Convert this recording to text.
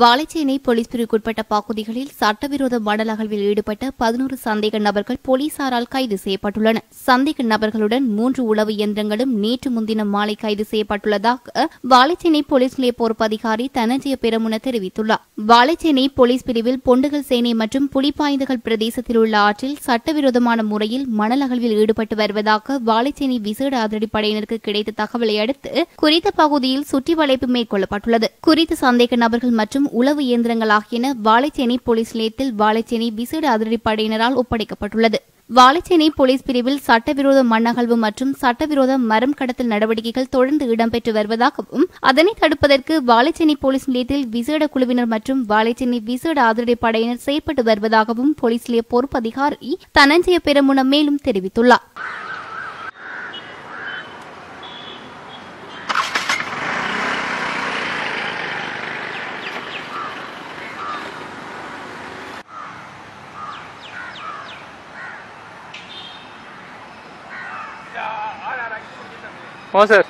Valaichenai police பிரிவுக்குட்பட்ட பகுதிகளில் சட்டவிரோத மணல் அகழ்வில் ஈடுபட்ட பதினோரு சந்தேக நபர்கள் போலீசாரால் கைது செய்யப்பட்டுள்ளனர் சந்தேக நபர்களுடன் மூன்று உளவு இயந்திரங்களும் நேற்று முன்தினம் மாலை கைது செய்யப்பட்டுள்ளதாக வாழைச்சேனை போலீஸ் நிலைய பொறுப்பு அதிகாரி தனஞ்சய பெருமுன தெரிவித்துள்ளார். வாழைச்சேனை போலீஸ் பிரிவில் பொண்டுகள் சேனை மற்றும் புலிப்பாய்ந்துகள் பிரதேசத்தில் உள்ள ஆற்றில் சட்டவிரோதமான முறையில் மணல் அகழ்வில் ஈடுபட்டு வருவதாக வாழைச்சேனை விசேட அதிரடிப்படையினருக்கு கிடைத்த தகவலை அடுத்து குறித்த பகுதியில் சுற்றி வளைப்பு மேற்கொள்ளப்பட்டுள்ளது. குறித்த சந்தேக நபர்கள் மற்றும் மற்றும் உளவு இயந்திரங்கள் ஆகியன வாழைச்சேனை போலீஸ் நிலையத்தில் வாழைச்சேனை விசேட அதிரடிப்படையினரால் ஒப்படைக்கப்பட்டுள்ளது. வாழைச்சேனை போலீஸ் பிரிவில் சட்டவிரோத மண்ணகழ்வு மற்றும் சட்டவிரோத மரம் கடத்தல் நடவடிக்கைகள் தொடர்ந்து இடம்பெற்று வருவதாகவும் அதனை தடுப்பதற்கு வாழைச்சேனை போலீஸ் நிலையத்தில் விசேட குழுவினர் மற்றும் வாழைச்சேனை விசேட அதிரடிப்படையினர் செயல்பட்டு வருவதாகவும் போலீஸ் நிலைய பொறுப்பு அதிகாரி தனஞ்சய பெருமுன மேலும் தெரிவித்துள்ளார். हो सर